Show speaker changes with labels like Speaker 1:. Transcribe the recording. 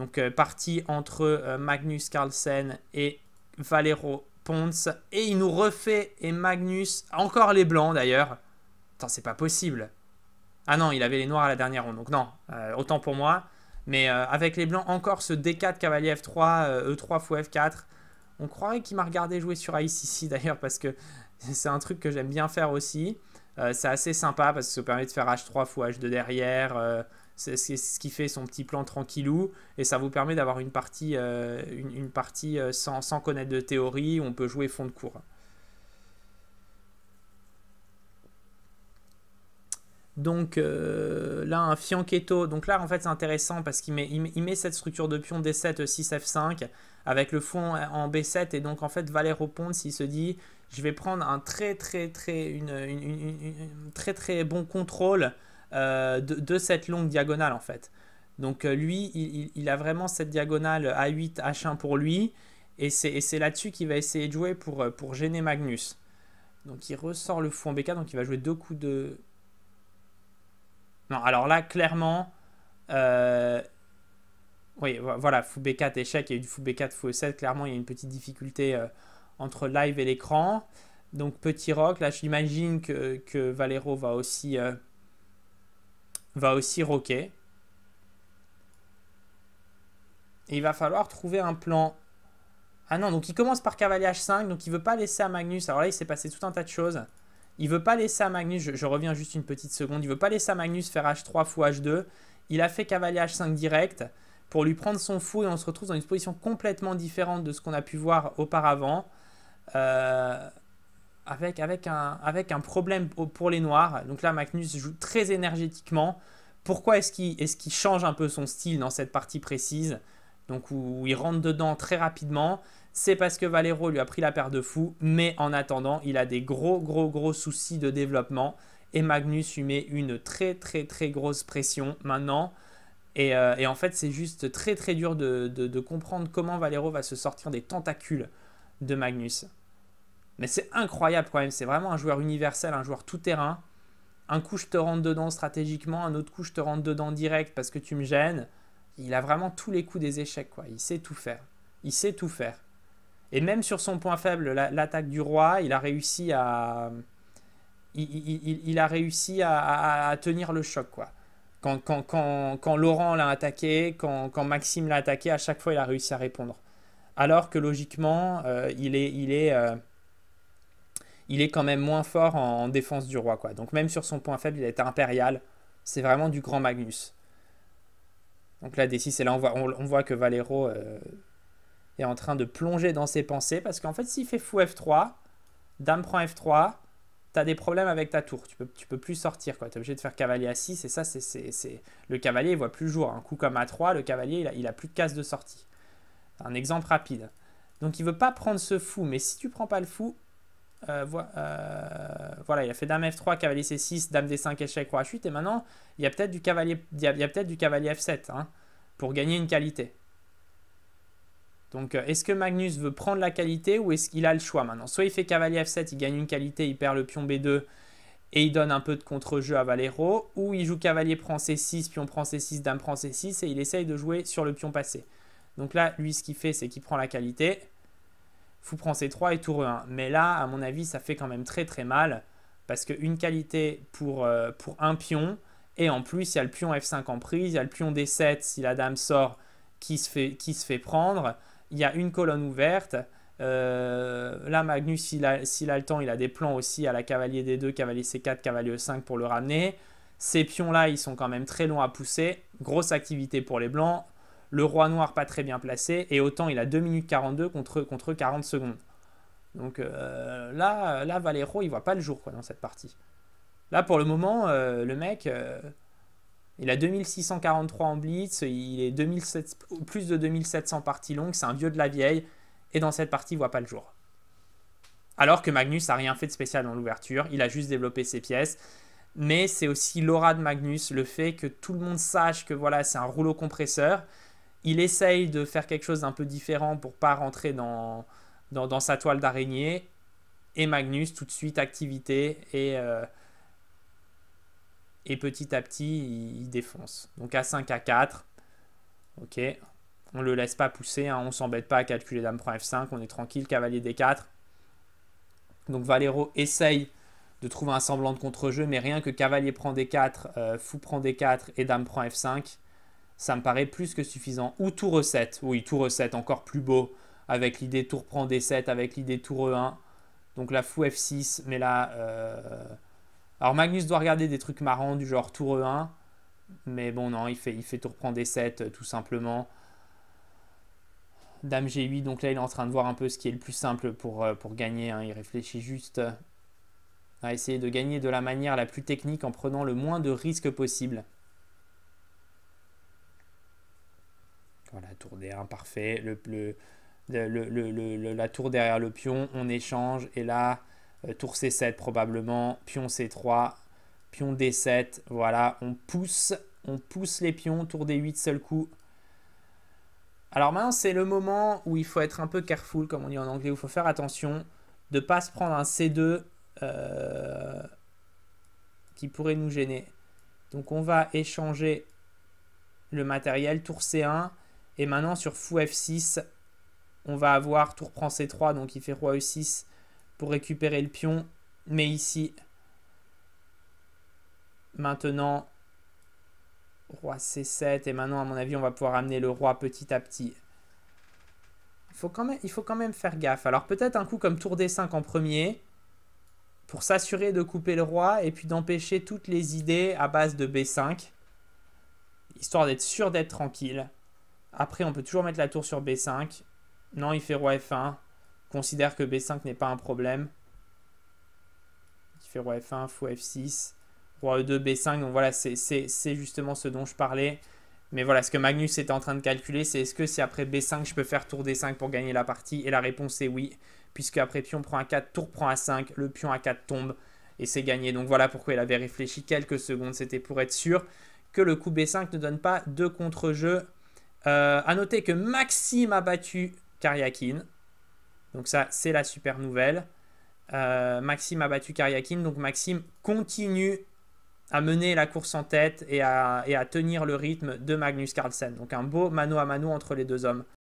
Speaker 1: Donc euh, partie entre euh, Magnus Carlsen et Valero Pons. Et il nous refait et Magnus, encore les blancs d'ailleurs. Attends, c'est pas possible. Ah non, il avait les noirs à la dernière ronde. Donc non, euh, autant pour moi. Mais avec les blancs, encore ce D4 cavalier F3, E3 fou F4. On croirait qu'il m'a regardé jouer sur Ice ici d'ailleurs parce que c'est un truc que j'aime bien faire aussi. c'est assez sympa parce que ça permet de faire H3 fou H2 derrière. C'est ce qui fait son petit plan tranquillou et ça vous permet d'avoir une partie, euh, une, partie euh, sans, sans, connaître de théorie on peut jouer fond de cours. Donc euh, là, un fianchetto. Donc là, en fait, c'est intéressant parce qu'il met, il met, cette structure de pion D7, 6, F5 avec le fond en B7. Et donc, en fait, Valero Ponce, s'il se dit je vais prendre un très, très, très, une, une très, très bon contrôle euh, de, cette longue diagonale en fait. Donc euh, lui, il, a vraiment cette diagonale A8, H1 pour lui. Et c'est là-dessus qu'il va essayer de jouer pour, euh, gêner Magnus. Donc il ressort le fou en BK, donc il va jouer deux coups de... Non, alors là, clairement... Oui, voilà, fou B4 échec, il y a eu du fou B4, fou E7. Clairement, il y a une petite difficulté entre live et l'écran. Donc petit rock, là j'imagine que, que Valero va aussi va aussi roquer. Et il va falloir trouver un plan. Ah non, donc il commence par cavalier H5, donc il veut pas laisser à Magnus. Alors là, il s'est passé tout un tas de choses. Il veut pas laisser à Magnus, je, reviens juste une petite seconde, il veut pas laisser à Magnus faire H3 fou H2. Il a fait cavalier H5 direct pour lui prendre son fou et on se retrouve dans une position complètement différente de ce qu'on a pu voir auparavant. Euh, avec, un, problème pour les noirs. Donc là, Magnus joue très énergétiquement. Pourquoi est-ce qu'il change un peu son style dans cette partie précise Donc où, il rentre dedans très rapidement? C'est parce que Valero lui a pris la paire de fou. Mais en attendant, il a des gros, gros, gros soucis de développement. Et Magnus lui met une très, très, très grosse pression maintenant. Et, euh, en fait, c'est juste très, très dur de comprendre comment Valero va se sortir des tentacules de Magnus. Mais c'est incroyable quand même. C'est vraiment un joueur universel, un joueur tout-terrain. Un coup, je te rentre dedans stratégiquement. Un autre coup, je te rentre dedans direct parce que tu me gênes. Il a vraiment tous les coups des échecs. Quoi. Il sait tout faire. Il sait tout faire. Et même sur son point faible, l'attaque du roi, il a réussi à, il, a réussi à, tenir le choc. Quoi. Quand, quand, quand, quand Laurent l'a attaqué, quand, Maxime l'a attaqué, à chaque fois, il a réussi à répondre. Alors que logiquement, euh, il est, il est, euh, il est quand même moins fort en, défense du roi. Quoi. Donc même sur son point faible, il est impérial. C'est vraiment du grand Magnus. Donc là, D6, et là, on voit, on, voit que Valero euh, est en train de plonger dans ses pensées. Parce qu'en fait, s'il fait fou F3, dame prend F3, tu as des problèmes avec ta tour. Tu peux, peux plus sortir. Tu es obligé de faire cavalier à 6. Et ça, c'est le cavalier, il voit plus le jour. Un coup comme A3, le cavalier, il a, plus de case de sortie. Un exemple rapide. Donc il veut pas prendre ce fou. Mais si tu prends pas le fou, euh, euh, voilà, il a fait dame F3, cavalier C6, dame D5, échec, roi H8. Et maintenant, il y a peut-être du cavalier, il y a, peut-être du cavalier F7 hein, pour gagner une qualité. Donc, euh, est-ce que Magnus veut prendre la qualité ou est-ce qu'il a le choix maintenant? Soit il fait cavalier F7, il gagne une qualité, il perd le pion B2 et il donne un peu de contre-jeu à Valero, ou il joue cavalier prend C6, pion prend C6, dame prend C6 et il essaye de jouer sur le pion passé. Donc là, lui, ce qu'il fait, c'est qu'il prend la qualité. Fou prend C3 et tour E1. Mais là, à mon avis, ça fait quand même très très mal. Parce qu'une qualité pour, euh, un pion. Et en plus, il y a le pion F5 en prise. Il y a le pion D7 si la dame sort qui se fait, qui se fait prendre. Il y a une colonne ouverte. Euh, là, Magnus, s'il a, a, le temps, il a des plans aussi à la cavalier D2, cavalier C4, cavalier E5 pour le ramener. Ces pions-là, ils sont quand même très longs à pousser. Grosse activité pour les blancs. Le roi noir pas très bien placé. Et autant il a 2 minutes 42 contre, contre 40 secondes. Donc euh, là, là, Valero, il voit pas le jour dans cette partie. Là, pour le moment, euh, le mec, euh, il a 2643 en blitz, il est plus de 2700 parties longues, c'est un vieux de la vieille, et dans cette partie, il voit pas le jour. Alors que Magnus a rien fait de spécial dans l'ouverture, il a juste développé ses pièces. Mais c'est aussi l'aura de Magnus, le fait que tout le monde sache que voilà, c'est un rouleau compresseur il essaye de faire quelque chose d'un peu différent pour pas rentrer dans, dans, sa toile d'araignée. Et Magnus, tout de suite, activité. Et, euh, et petit à petit, il, défonce. Donc A5, A4. Ok. On le laisse pas pousser, hein, on s'embête pas à calculer dame prend F5, on est tranquille, cavalier D4. Donc Valero essaye de trouver un semblant de contre-jeu, mais rien que cavalier prend D4, euh, fou prend D4 et dame prend F5, ça me paraît plus que suffisant. Ou tour E7, oui, tour E7, encore plus beau, avec l'idée tour prend D7, avec l'idée tour E1. Donc la fou F6, mais là... Euh, alors Magnus doit regarder des trucs marrants du genre tour E1, mais bon, non, il fait, il fait tour prend D7 euh, tout simplement. Dame G8, donc là il est en train de voir un peu ce qui est le plus simple pour, pour gagner. Hein. Il réfléchit juste à essayer de gagner de la manière la plus technique en prenant le moins de risques possible. Voilà, tour D1, parfait. Le, la tour derrière le pion, on échange. Et là, euh, tour C7 probablement, pion C3, pion D7. Voilà, on pousse, on pousse les pions, tour D8 seul coup. Alors maintenant, c'est le moment où il faut être un peu careful, comme on dit en anglais, où il faut faire attention de ne pas se prendre un C2 euh, qui pourrait nous gêner. Donc on va échanger le matériel, tour C1. Et maintenant sur fou F6, on va avoir tour prend C3, donc il fait roi E6 pour récupérer le pion. Mais ici, maintenant, roi C7. Et maintenant, à mon avis, on va pouvoir amener le roi petit à petit. Il faut quand même, il faut quand même faire gaffe. Alors peut-être un coup comme tour D5 en premier pour s'assurer de couper le roi et puis d'empêcher toutes les idées à base de B5, histoire d'être sûr d'être tranquille. Après, on peut toujours mettre la tour sur B5. Non, il fait roi F1. Considère que B5 n'est pas un problème. Il fait roi F1, fou F6, roi E2, B5. Donc voilà, c'est justement ce dont je parlais. Mais voilà, ce que Magnus était en train de calculer, c'est est-ce que si après B5, je peux faire tour D5 pour gagner la partie? Et la réponse est oui puisque après pion prend A4, tour prend A5, le pion A4 tombe et c'est gagné. Donc voilà pourquoi il avait réfléchi quelques secondes, c'était pour être sûr que le coup B5 ne donne pas de contre-jeu. Euh, à noter que Maxime a battu Karyakin. Donc ça, c'est la super nouvelle. Euh, Maxime a battu Karyakin, donc Maxime continue à mener la course en tête et et à tenir le rythme de Magnus Carlsen. Donc un beau mano à mano entre les deux hommes.